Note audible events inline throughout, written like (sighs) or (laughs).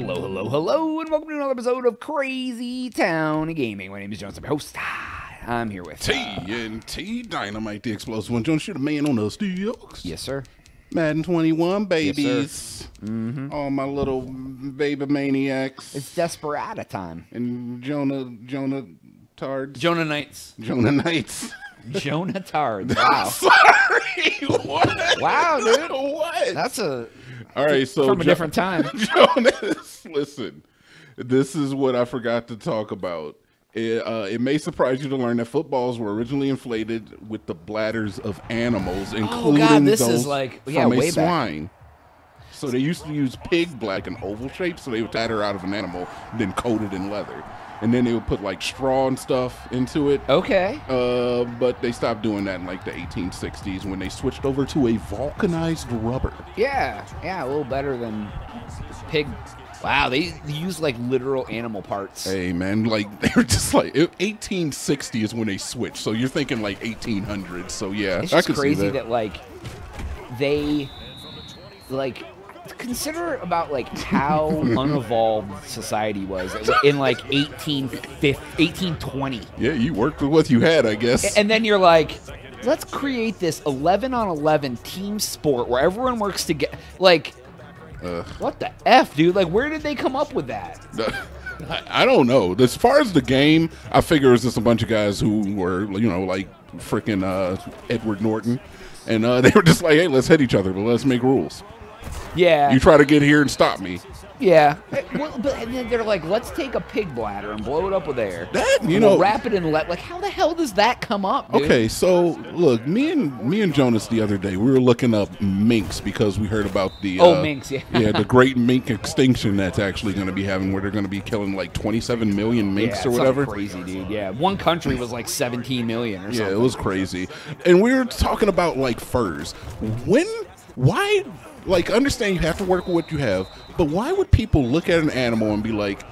Hello, hello, hello, and welcome to another episode of Crazy Town Gaming. My name is Jones, I'm your host. I'm here with uh, TNT Dinomight, the explosive one. Don't shoot a man on the sticks. yes, sir. Madden 21 sir. babies. mm-hmm. All my little baby maniacs. It's Desperado time. and Jonah, Jonah Tards. Jonah Knights. Jonah Knights. Jonah (laughs) Tards. Wow, Sorry, (laughs) what? Wow, dude. what? that's a All right, so from a Jo- different time. (laughs) Jonas, listen. This is what I forgot to talk about. It, uh, it may surprise you to learn that footballs were originally inflated with the bladders of animals, including Oh, God, this is those like- yeah, from a way back. swine. So they used to use pig black and oval shape, so they would batter out of an animal, then coat it in leather, and then they would put like straw and stuff into it. Okay. Uh, but they stopped doing that in like the 1860s when they switched over to a vulcanized rubber. Yeah, yeah, a little better than pig. Wow, they use like literal animal parts. Hey man, like (laughs) they were just like it- 1860 is when they switched. So you're thinking like 1800s. So yeah, It's I just could crazy that. that. like they like consider about like how (laughs) unevolved society was in like 1850, 1820 Yeah, you worked with what you had, I guess. and then you're like let's create this 11 on 11 team sport where everyone works together like what the f dude like where did they come up with that I, I don't know. As far as the game, I figure it's just a bunch of guys who were, you know, like freaking uh, Edward Norton, and uh, (laughs) they were just like, "Hey, let's hit each other, but let's make rules. Yeah You try to get here and stop me." yeah well, but and then they're like let's take a pig bladder and blow it up with air That you And know, we'll wrap it in let like how the hell does that come up dude? Okay, so look, me and me and Jonas the other day, we were looking up minks because we heard about the Oh, uh, minks, yeah. yeah, the great (laughs) mink extinction that's actually going to be having, where they're going to be killing like 27 million minks yeah, or whatever. Crazy, dude. Yeah, one country was like 17 million or Yeah, something. it was crazy, and we were talking about like furs. When, why, like, understand you have to work with what you have, but why would people look at an animal and be like?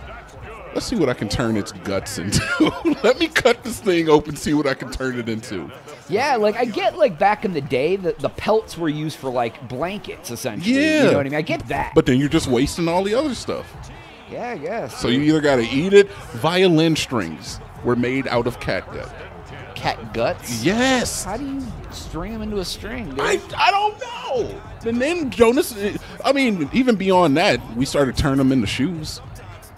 Let's see what I can turn its guts into. (laughs) Let me cut this thing open, see what I can turn it into. Yeah, like I get like back in the day, the, the pelts were used for like blankets essentially. Yeah. you know what I mean. I get that. But then you're just wasting all the other stuff. yeah, I guess. So you either got to eat it. Violin strings were made out of catgut. Cat guts. Yes. How do you string them into a string, dude? I, I don't know. And then Jonas, eh, I mean, even beyond that, we started turning them into shoes.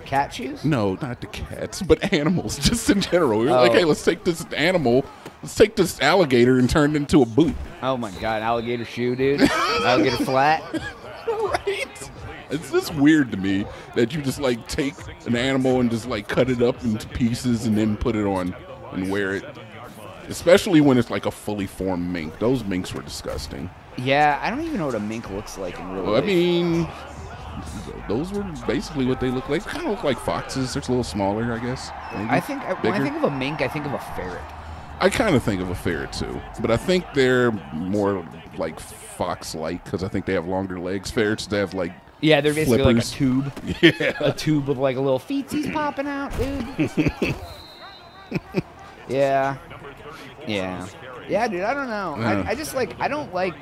cat shoes? No, not the cats, but animals, (laughs) just in general. We were like, Oh. hey, let's take this animal, let's take this alligator and turn it into a boot. Oh my god, alligator shoe, dude. alligator flat. (laughs) right? It's just weird to me that you just like take an animal and just like cut it up into pieces and then put it on and wear it. Especially when it's like a fully formed mink. Those minks were disgusting. Yeah, I don't even know what a mink looks like in real Well, I mean, those were basically what they look like. Kind of look like foxes. They're a little smaller, I guess. maybe. I think when I think of a mink, I think of a ferret. I kind of think of a ferret too, but I think they're more like fox-like because I think they have longer legs. Ferrets they have like Yeah, they're basically like a tube. (laughs) yeah. a tube with like a little feetsies popping out, dude. (laughs) yeah. Yeah. Yeah, dude, I don't know. Yeah. I, I just like, I don't like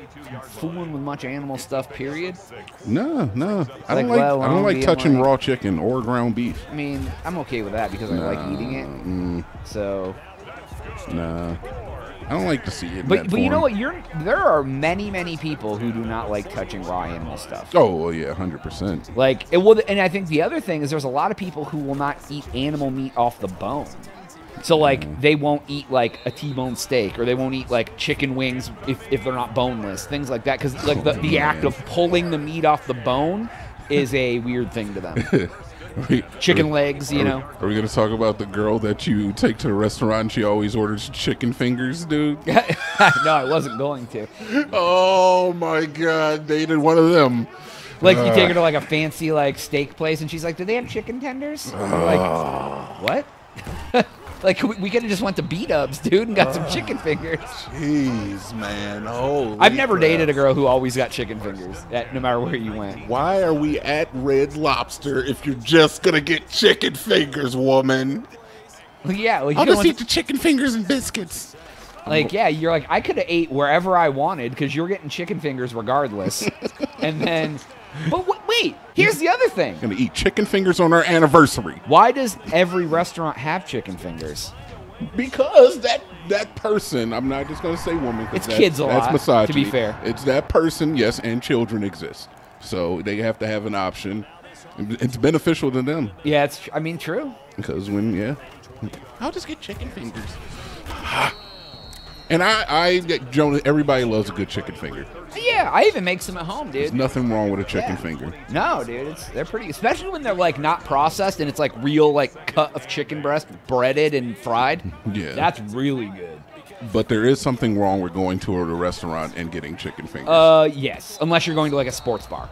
fooling with much animal stuff, period. No, no, I don't like. let I don't like touching like- raw chicken or ground beef. I mean, I'm okay with that because I like eating it. Mm, So, nah, I don't like to see it. but but you know what? You're there are many many people who do not like touching raw animal stuff. Oh well, yeah, hundred percent. Like it will, and I think the other thing is there's a lot of people who will not eat animal meat off the bone. So like they won't eat like a T-bone steak, or they won't eat like chicken wings if, if they're not boneless, things like that. Because like the, the act of pulling the meat off the bone is a weird thing to them. (laughs) Chicken legs, you know. Are we gonna talk about the girl that you take to the restaurant? and She always orders chicken fingers, dude. (laughs) no, I wasn't going to. oh my god, dated one of them. Like you take uh. her to like a fancy like steak place, and she's like, "Do they have chicken tenders?" Like, ah. "What?" Like we, we could have just went to B Dubs, dude, and got some chicken fingers. Jeez, man. Holy I've never crap. dated a girl who always got chicken fingers, at, no matter where you went. Why are we at Red Lobster if you're just gonna get chicken fingers, woman? Yeah, you I'll just eat the chicken fingers and biscuits. like yeah, you're like I could have ate wherever I wanted because you're getting chicken fingers regardless. (laughs) and then, but wait. Here's the other thing. Gonna eat chicken fingers on our anniversary Why does every restaurant have chicken fingers? because that that person. I'm not just gonna say woman. It's that's, kids a that's lot, misogyny. to be fair. It's that person. Yes, and children exist, so they have to have an option. It's beneficial to them Yeah, it's. I mean, true. because when yeah, I'll just get chicken fingers. (sighs) (laughs) And I, I, Jonah, everybody loves a good chicken finger. Yeah, I even make some at home, dude. There's nothing wrong with a chicken Yeah. finger. No, dude, it's they're pretty. Especially when they're like not processed and it's like real like cut of chicken breast, breaded and fried. (laughs) Yeah. that's really good. But there is something wrong with going to a restaurant and getting chicken fingers. Uh, yes, unless you're going to like a sports bar.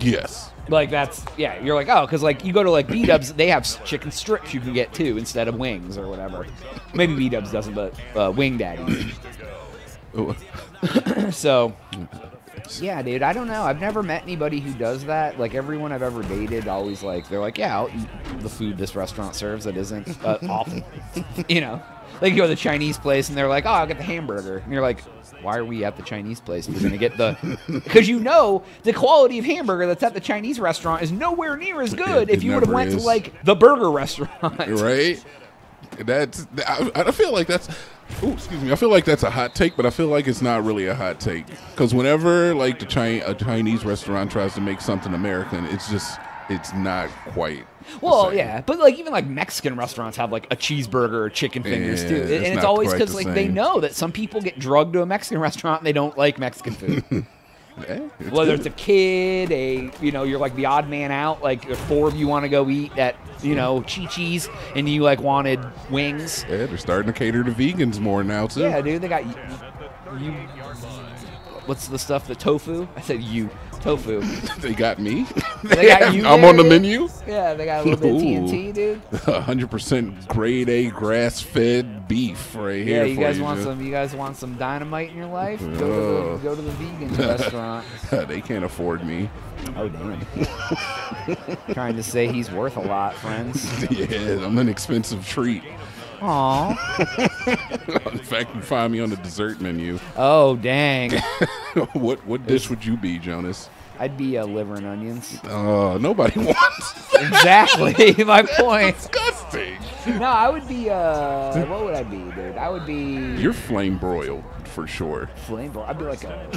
yes. Like that's yeah, you're like oh, because like you go to like B Dubs, they have chicken strips you can get too instead of wings or whatever. Maybe B Dubs doesn't, but uh, Wing Daddy. (coughs) So (coughs) yeah, dude, I don't know. I've never met anybody who does that. Like everyone I've ever dated, always like they're like, yeah, I'll eat the food this restaurant serves that isn't uh, awful. (laughs) you know, like you go to the Chinese place and they're like, oh, I'll get the hamburger, and you're like. Why are we at the Chinese place? We're gonna get the (laughs) because you know the quality of hamburger that's at the Chinese restaurant is nowhere near as good It if you would have went to like the burger restaurant. (laughs) right? That's I, I feel like that's ooh, excuse me. I feel like that's a hot take, but I feel like it's not really a hot take because whenever like the Chi- a Chinese restaurant tries to make something American, it's just it's not quite. Well, same. yeah, but like even like Mexican restaurants have like a cheeseburger or chicken fingers Yeah, too, it's and it's always because like they know that some people get drugged to a Mexican (laughs) restaurant and they don't like Mexican food. (laughs) Yeah, it's Whether good. it's a kid, a you know you're like the odd man out, like if four of you want to go eat at you know Chi Chi's and you like wanted wings. yeah, they're starting to cater to vegans more now too. Yeah, dude, they got you. you what's the stuff? The tofu? I said you tofu. (laughs) they got me. They got you I'm there, on the dude? menu. Yeah, they got a little bit of Ooh. TNT, dude. (laughs) 100% grade A grass fed beef right Yeah, here. you for guys want Joe. some? You guys want some dynamite in your life? Go to the, go to the vegan (laughs) restaurant. (laughs) they can't afford me. Oh damn! Trying to say he's worth a lot, friends. Yeah, I'm an expensive treat. Aw. In fact, you find me on the dessert menu. Oh dang! what what dish would you be, Jonas? I'd be uh, liver and onions. Uh, nobody (laughs) wants. Exactly (laughs) my point. Disgusting. No, I would be. Uh, what would I be, dude? I would be You're flame broiled for sure. flame broil. I'd be like a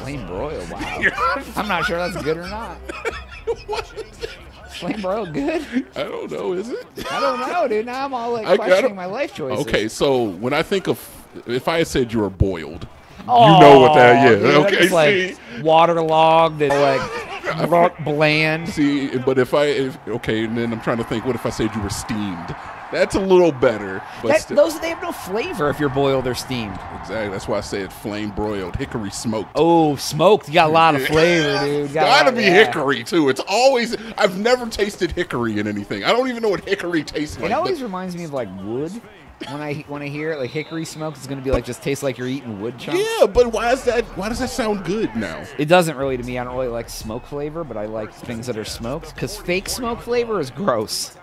flame broil. Wow. (laughs) I'm not sure that's good or not. what? Flame broiled good? I don't know. Is it? I don't know, dude. Now I'm all like I questioning my life choices. Okay, so when I think of, if I had said you were boiled, You know what that is. Yeah. dude, okay. like see, waterlogged and like bl- bland. see, but if I, if, okay, and then I'm trying to think. What if I said you were steamed? That's a little better. But That, those they have no flavor if you're boiled or steamed. exactly. That's why I said flame broiled, hickory smoked. Oh, smoked. You got a lot of flavor, dude. Got Gotta lot- be yeah. hickory too. It's always. I've never tasted hickory in anything. I don't even know what hickory tastes like. It always reminds me of like wood. When I when I hear it, like hickory smoke it's gonna be like just tastes like you're eating wood chunks. yeah, but why is that? Why does that sound good now? It doesn't really to me. I don't really like smoke flavor, but I like things that are smoked because fake smoke flavor is gross.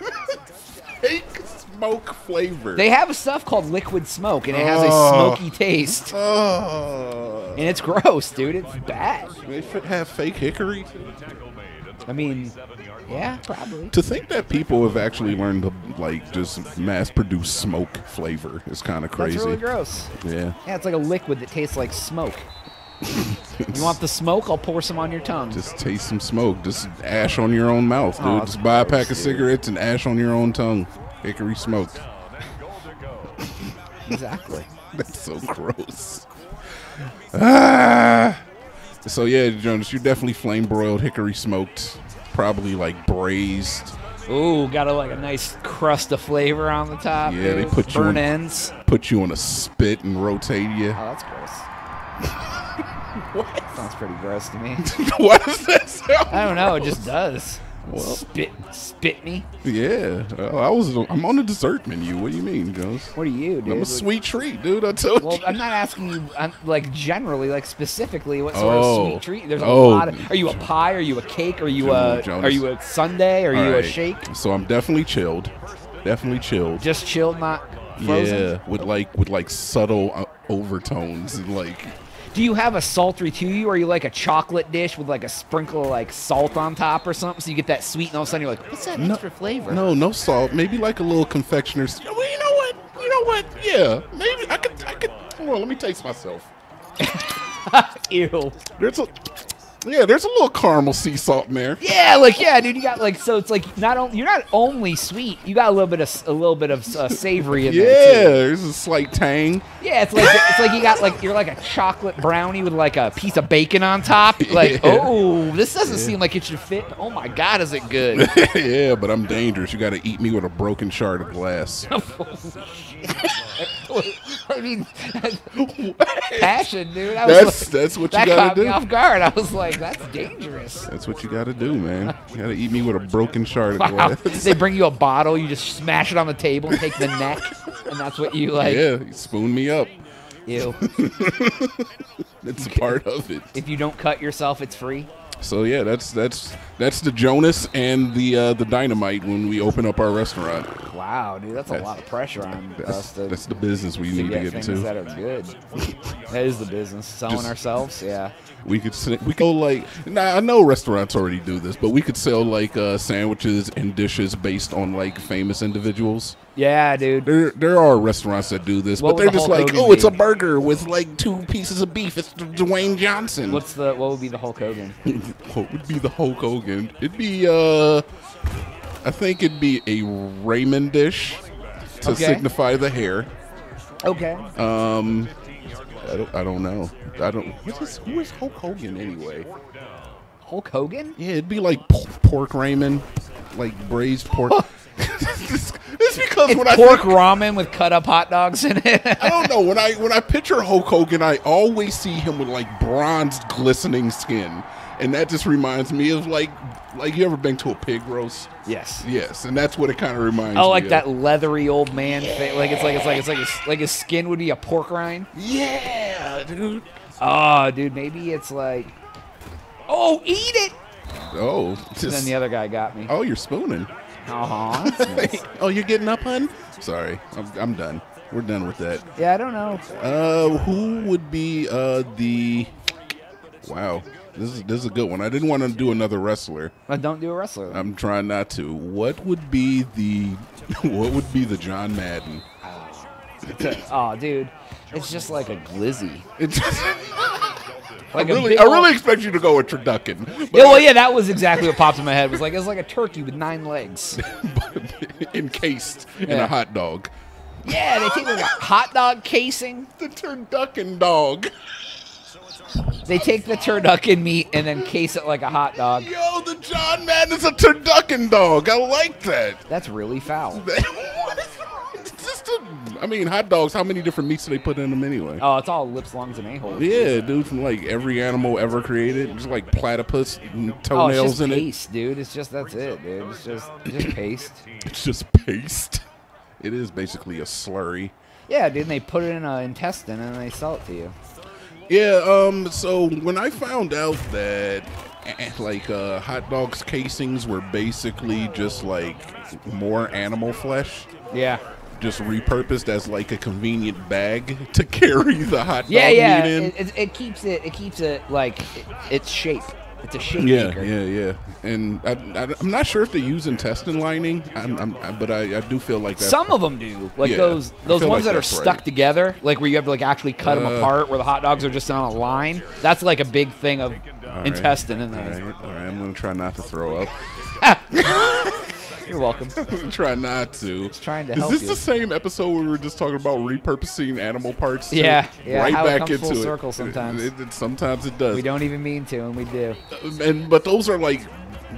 (laughs) Fake smoke flavor. They have stuff called liquid smoke, and it has a Oh. smoky taste, Oh. and it's gross, dude. It's bad. They have fake hickory. I mean, yeah, probably. To think that people have actually learned to like just mass produce smoke flavor is kind of crazy. That's really gross. Yeah. Yeah, it's like a liquid that tastes like smoke. (laughs) You want the smoke? I'll pour some on your tongue. Just taste some smoke. Just ash on your own mouth, dude. Oh, just buy a gross, pack of cigarettes and ash on your own tongue. Hickory smoked. (laughs) exactly. (laughs) That's so gross. Ah. So yeah, Jonas, you're definitely flame broiled, hickory smoked, probably like braised. Ooh, got a like a nice crust of flavor on the top. Yeah, they dude. put you burn in- ends. Put you on a spit and rotate you. Oh, that's gross. (laughs) What? Sounds pretty gross to me. (laughs) Why does that sound? I don't know. It just does. Well. spit, spit me. Yeah, well, I was. I'm on the dessert menu. What do you mean, Jones? What are you, dude? I'm a sweet treat, dude. I told Well, you. I'm not asking you, I'm, like generally, like specifically, what sort Oh. of sweet treat? There's a Oh. lot of. Are you a pie? Are you a cake? Are you a? Jonas. Are you a sundae? Are All you a shake? So I'm definitely chilled. Definitely chilled. Just chilled, not frozen. Yeah, with like with like subtle uh, overtones and like Do you have a sultry to you, or are you like a chocolate dish with like a sprinkle of like salt on top or something, so you get that sweet, and all of a sudden you're like, what's that No- extra flavor? No, no salt. Maybe like a little confectioner's. Well, you know what? You know what? Yeah, maybe I could. I could. Hold on, let me taste myself. (laughs) Ew. There's a. Yeah, there's a little caramel sea salt in there. Yeah, like yeah, dude. You got like so it's like not only you're not only sweet, you got a little bit of a little bit of uh, savory in Yeah, there too. there's a slight tang. Yeah, it's like it's like you got like you're like a chocolate brownie with like a piece of bacon on top. (laughs) Like, Yeah. oh, this doesn't seem like it should fit. Oh my god, is it good? (laughs) yeah, but I'm dangerous. You got to eat me with a broken shard of glass. (laughs) (laughs) I mean, passion, dude. I was That's like- that's what you that got caught to me do. off guard. I was like, that's dangerous. That's what you got to do, man. You got to eat me with a broken shard of Wow. glass. (laughs) they bring you a bottle, you just smash it on the table and take the neck, and that's what you like. yeah, you spoon me up. Ew. (laughs) It's a part of it. If you don't cut yourself, it's free. So yeah, that's that's that's the Jonas and the uh, the dynamite when we open up our restaurant. Wow, dude, that's a lot of pressure on That's, us to, that's the business we need to get into. that are good. (laughs) that is the business. Selling Just- ourselves, yeah. We could we go like now I know restaurants already do this, but we could sell like uh, sandwiches and dishes based on like famous individuals. Yeah, dude. There there are restaurants that do this, What but they're the just Hulk like, Hogan oh, it's a burger with like two pieces of beef. It's Dwayne Johnson. What's the what would be the Hulk Hogan? (laughs) what would be the Hulk Hogan? It'd be uh, I think it'd be a ramen dish to Okay. signify the hair. Okay. Um, I don't, I don't know. I don't. Is who is Hulk Hogan anyway? Hulk Hogan? Yeah, it'd be like pork ramen, like braised pork. It's, it's because It's when I pork think, ramen with cut up hot dogs in it. I don't know when I when I picture Hulk Hogan, I always see him with like bronzed, glistening skin, and that just reminds me of like like you ever been to a pig roast? yes. Yes, and that's what it kind of reminds me. Oh, like of. that leathery old man thing. Like it's like it's like it's like his, like his skin would be a pork rind. Yeah, dude. Oh, dude, maybe it's like, oh, eat it. Oh, And then the other guy got me. oh, you're spooning. Uh (laughs) huh. oh, you're getting up, hun? Sorry, I'm, I'm done. We're done with that. yeah, I don't know. Uh, who would be uh the? Wow, this is this is a good one. I didn't want to do another wrestler. I don't do a wrestler. I'm trying not to. What would be the? (laughs) What would be the John Madden? oh, dude, it's just like a glizzy. It (laughs) just, Like I really, I really expect you to go with turducken. Yeah, well, yeah, that was exactly what popped in my head. It was like it was like a turkey with nine legs. (laughs) encased in Yeah. a hot dog. Yeah, they take like a hot dog casing. The turducken dog. They take the turducken meat and then case it like a hot dog. Yo, the John Madden is a turducken dog. I like that. That's really foul. (laughs) I mean, hot dogs. How many different meats do they put in them anyway? Oh, it's all lips, lungs, and a holes. Yeah, dude, from like every animal ever created, just like platypus and Oh, it's toenails just in it. dude. It's just that's it, dude. It's just just paste. (laughs) It's just paste. It is basically a slurry. Yeah, dude. And they put it in an intestine and they sell it to you. Yeah. Um. So when I found out that eh, like uh, hot dogs casings were basically just like more animal flesh, Yeah. Just repurposed as like a convenient bag to (laughs) carry the hot dog Yeah, yeah. meat in. It, it, it keeps it. It keeps it like it, its shape. It's a shape Yeah, maker. yeah, yeah. And I, I, I'm not sure if they use intestine lining, I'm, I'm, I- but I, I do feel like that's Some of them do, like Yeah, those those ones like that are stuck right. together, like where you have to like actually cut them Uh, apart, where the hot dogs are just on a line. That's like a big thing of All right, intestine in there. right, all right. I'm gonna try not to throw up. (laughs) You're welcome. (laughs) Try not to. Just trying to Is this you. the same episode where we were just talking about repurposing animal parts? Yeah, yeah, right back into full it. circle sometimes. It, it- sometimes it does. We don't even mean to, and we do. and but those are like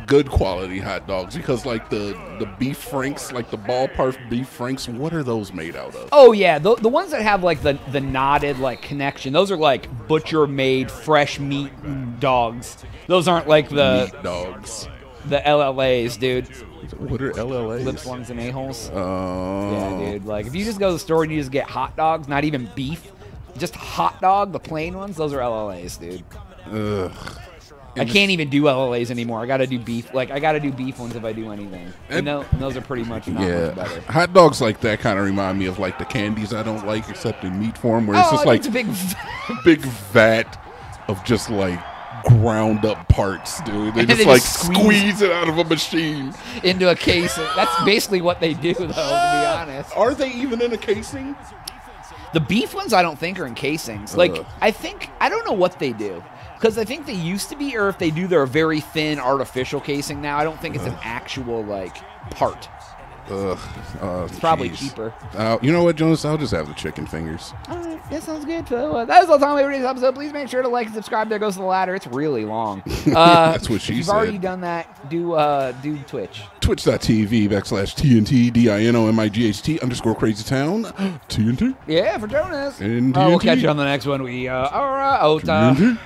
good quality hot dogs because like the the beef franks, like the ballpark beef franks, what are those made out of? Oh yeah, the, the ones that have like the the knotted like connection, those are like butcher made fresh meat dogs. Those aren't like the Meat dogs. The LLAs, dude. What are LLAs? Lips, lungs, and a holes. Oh, Yeah, dude. Like if you just go to the store and you just get hot dogs, not even beef, just hot dog, the plain ones, those are LLAs, dude. Ugh. I can't even do LLAs anymore. I got to do beef. Like I got to do beef ones if I do anything. And, And- those are pretty much not Yeah, much better. hot dogs like that kind of remind me of like the candies I don't like, except in meat form, where it's oh, just like it's a big. (laughs) big vat of just like ground up parts, dude. They (laughs) And just they like just squeeze. squeeze- it out of a machine. into a case. That's basically what they do, though. To be ah! honest, Are they even in a casing? the beef ones I don't think are in casings. Like Ugh. I think I don't know what they do because I think they used to be, or if they do, they're a very thin artificial casing now. I don't think it's an actual like part. Ugh, uh, It's probably jeez. cheaper. Uh, you know what, Jonas? I'll just have the chicken fingers. All right, that sounds good. So uh, that is all the time we have for this episode. Please make sure to like and subscribe. There goes the ladder. It's really long. (laughs) Uh, That's what she if you've said. already done that. Do uh, do Twitch. Twitch.tv backslash TNT D-I-N-O-M-I-G-H-T underscore crazy town (gasps) TNT Yeah, for Jonas. And Uh, we'll catch you on the next one. We uh, are uh, out. uh, TNT